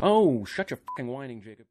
Oh, shut your fucking whining, Jacob.